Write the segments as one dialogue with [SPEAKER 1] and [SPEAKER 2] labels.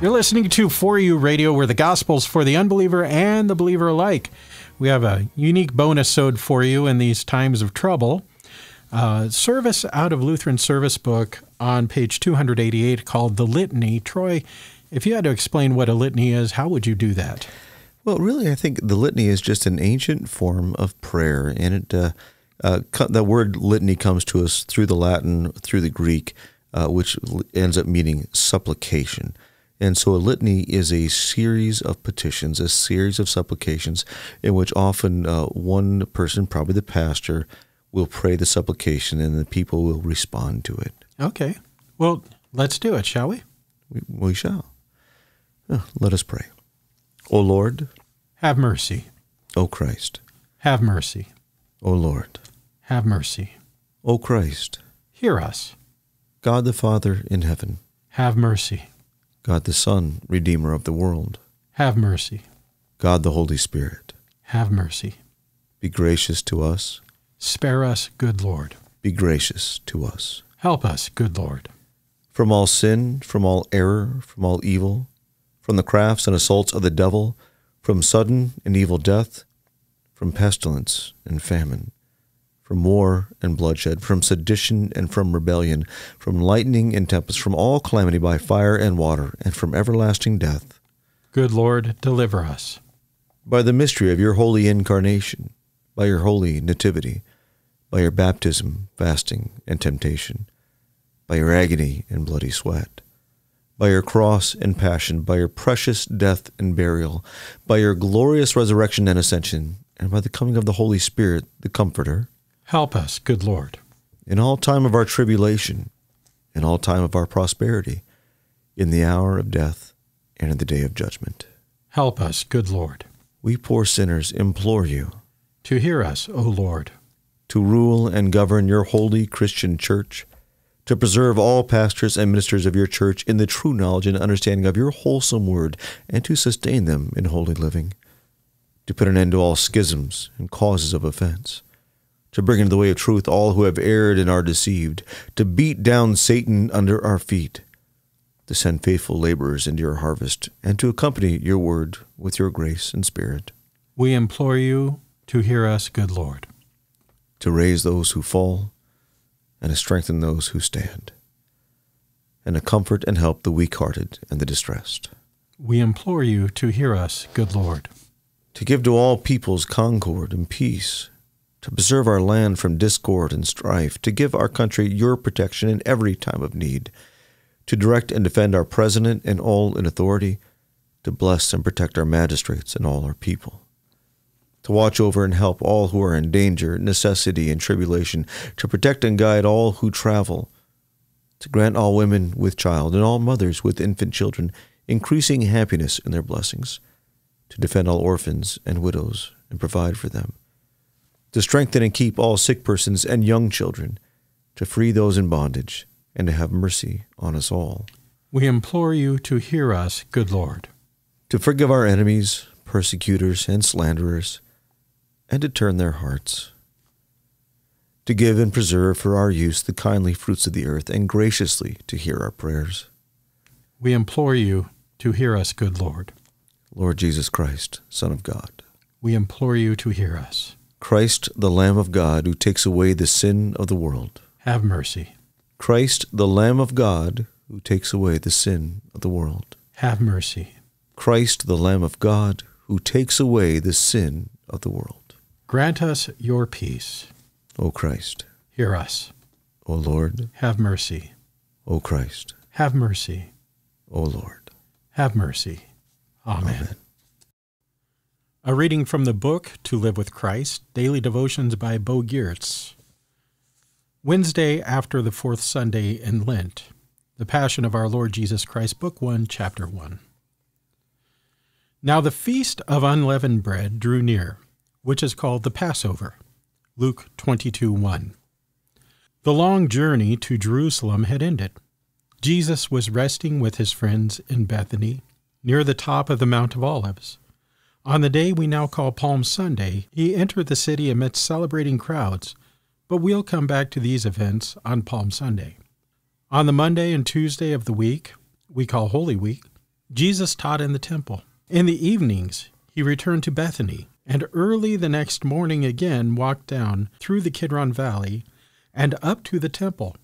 [SPEAKER 1] You're listening to For You Radio, where the gospel's for the unbeliever and the believer alike. We have a unique bonus ode for you in these times of trouble. Uh, service out of Lutheran Service Book on page 288 called The Litany. Troy, if you had to explain what a litany is, how would you do that?
[SPEAKER 2] Well, really, I think the litany is just an ancient form of prayer, and it uh, uh, the word litany comes to us through the Latin, through the Greek, uh, which ends up meaning supplication. And so a litany is a series of petitions, a series of supplications, in which often uh, one person, probably the pastor, will pray the supplication and the people will respond to it.
[SPEAKER 1] Okay. Well, let's do it, shall we?
[SPEAKER 2] We, we shall. Oh, let us pray. O Lord,
[SPEAKER 1] have mercy.
[SPEAKER 2] O Christ,
[SPEAKER 1] have mercy.
[SPEAKER 2] O Lord,
[SPEAKER 1] have mercy.
[SPEAKER 2] O Christ,
[SPEAKER 1] hear us.
[SPEAKER 2] God the Father in heaven,
[SPEAKER 1] have mercy.
[SPEAKER 2] God the Son, Redeemer of the world,
[SPEAKER 1] have mercy.
[SPEAKER 2] God the Holy Spirit,
[SPEAKER 1] have mercy.
[SPEAKER 2] Be gracious to us.
[SPEAKER 1] Spare us, good Lord.
[SPEAKER 2] Be gracious to us.
[SPEAKER 1] Help us, good Lord.
[SPEAKER 2] From all sin, from all error, from all evil, from the crafts and assaults of the devil, from sudden and evil death, from pestilence and famine, from war and bloodshed, from sedition and from rebellion, from lightning and tempest, from all calamity by fire and water, and from everlasting death.
[SPEAKER 1] Good Lord, deliver us.
[SPEAKER 2] By the mystery of your holy incarnation, by your holy nativity, by your baptism, fasting, and temptation, by your agony and bloody sweat, by your cross and passion, by your precious death and burial, by your glorious resurrection and ascension, and by the coming of the Holy Spirit, the Comforter,
[SPEAKER 1] Help us, good Lord.
[SPEAKER 2] In all time of our tribulation, in all time of our prosperity, in the hour of death, and in the day of judgment.
[SPEAKER 1] Help us, good Lord.
[SPEAKER 2] We poor sinners implore you
[SPEAKER 1] to hear us, O Lord.
[SPEAKER 2] To rule and govern your holy Christian church, to preserve all pastors and ministers of your church in the true knowledge and understanding of your wholesome word, and to sustain them in holy living, to put an end to all schisms and causes of offense to bring into the way of truth all who have erred and are deceived, to beat down Satan under our feet, to send faithful laborers into your harvest, and to accompany your word with your grace and spirit.
[SPEAKER 1] We implore you to hear us, good Lord.
[SPEAKER 2] To raise those who fall, and to strengthen those who stand, and to comfort and help the weak hearted and the distressed.
[SPEAKER 1] We implore you to hear us, good Lord.
[SPEAKER 2] To give to all peoples concord and peace to preserve our land from discord and strife, to give our country your protection in every time of need, to direct and defend our president and all in authority, to bless and protect our magistrates and all our people, to watch over and help all who are in danger, necessity, and tribulation, to protect and guide all who travel, to grant all women with child and all mothers with infant children increasing happiness in their blessings, to defend all orphans and widows and provide for them to strengthen and keep all sick persons and young children, to free those in bondage, and to have mercy on us all.
[SPEAKER 1] We implore you to hear us, good Lord.
[SPEAKER 2] To forgive our enemies, persecutors, and slanderers, and to turn their hearts. To give and preserve for our use the kindly fruits of the earth, and graciously to hear our prayers.
[SPEAKER 1] We implore you to hear us, good Lord.
[SPEAKER 2] Lord Jesus Christ, Son of God.
[SPEAKER 1] We implore you to hear us.
[SPEAKER 2] Christ, the Lamb of God, who takes away the sin of the world.
[SPEAKER 1] Have mercy.
[SPEAKER 2] Christ, the Lamb of God, who takes away the sin of the world.
[SPEAKER 1] Have mercy.
[SPEAKER 2] Christ, the Lamb of God, who takes away the sin of the world.
[SPEAKER 1] Grant us your peace.
[SPEAKER 2] O Christ.
[SPEAKER 1] Hear us.
[SPEAKER 2] O Lord.
[SPEAKER 1] Have mercy.
[SPEAKER 2] O Christ.
[SPEAKER 1] Have mercy.
[SPEAKER 2] O Lord.
[SPEAKER 1] Have mercy. Amen. Amen. A reading from the book To Live with Christ, Daily Devotions by Bo Giertz. Wednesday after the fourth Sunday in Lent, The Passion of Our Lord Jesus Christ, Book 1, Chapter 1. Now the feast of unleavened bread drew near, which is called the Passover. Luke 22 1. The long journey to Jerusalem had ended. Jesus was resting with his friends in Bethany, near the top of the Mount of Olives. On the day we now call Palm Sunday, he entered the city amidst celebrating crowds, but we'll come back to these events on Palm Sunday. On the Monday and Tuesday of the week, we call Holy Week, Jesus taught in the temple. In the evenings, he returned to Bethany, and early the next morning again walked down through the Kidron Valley and up to the temple.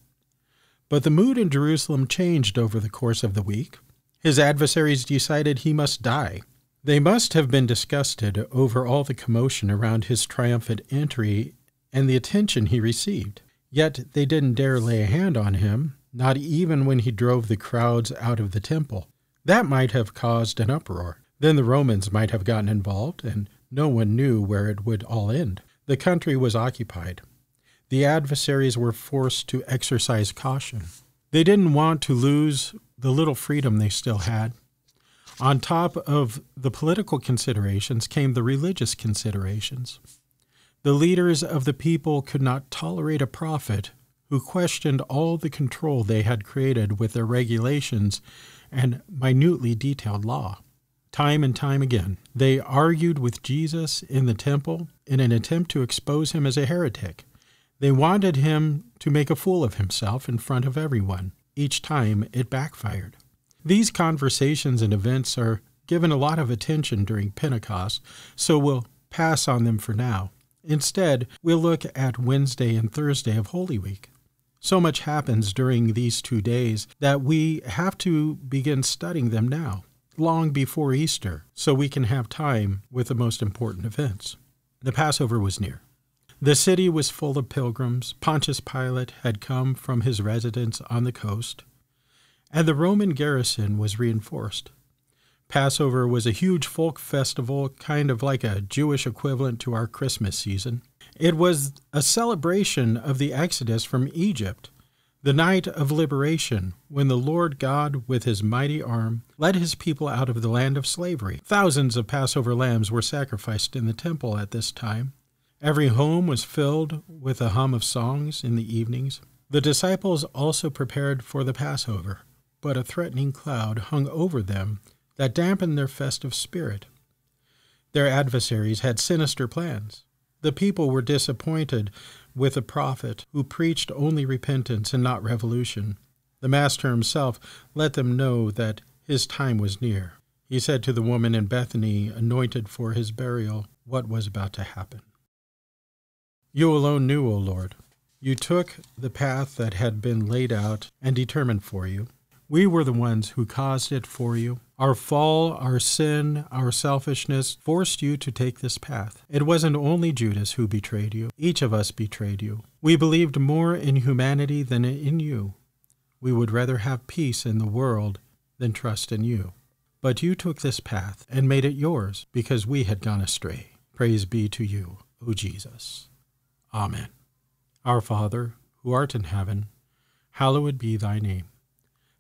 [SPEAKER 1] But the mood in Jerusalem changed over the course of the week. His adversaries decided he must die. They must have been disgusted over all the commotion around his triumphant entry and the attention he received. Yet they didn't dare lay a hand on him, not even when he drove the crowds out of the temple. That might have caused an uproar. Then the Romans might have gotten involved, and no one knew where it would all end. The country was occupied. The adversaries were forced to exercise caution. They didn't want to lose the little freedom they still had. On top of the political considerations came the religious considerations. The leaders of the people could not tolerate a prophet who questioned all the control they had created with their regulations and minutely detailed law. Time and time again, they argued with Jesus in the temple in an attempt to expose him as a heretic. They wanted him to make a fool of himself in front of everyone. Each time it backfired. These conversations and events are given a lot of attention during Pentecost, so we'll pass on them for now. Instead, we'll look at Wednesday and Thursday of Holy Week. So much happens during these two days that we have to begin studying them now, long before Easter, so we can have time with the most important events. The Passover was near. The city was full of pilgrims. Pontius Pilate had come from his residence on the coast and the Roman garrison was reinforced. Passover was a huge folk festival, kind of like a Jewish equivalent to our Christmas season. It was a celebration of the exodus from Egypt, the night of liberation, when the Lord God, with his mighty arm, led his people out of the land of slavery. Thousands of Passover lambs were sacrificed in the temple at this time. Every home was filled with a hum of songs in the evenings. The disciples also prepared for the Passover but a threatening cloud hung over them that dampened their festive spirit. Their adversaries had sinister plans. The people were disappointed with a prophet who preached only repentance and not revolution. The Master himself let them know that his time was near. He said to the woman in Bethany, anointed for his burial, what was about to happen. You alone knew, O Lord. You took the path that had been laid out and determined for you. We were the ones who caused it for you. Our fall, our sin, our selfishness forced you to take this path. It wasn't only Judas who betrayed you, each of us betrayed you. We believed more in humanity than in you. We would rather have peace in the world than trust in you. But you took this path and made it yours because we had gone astray. Praise be to you, O Jesus. Amen. Our Father, who art in heaven, hallowed be thy name.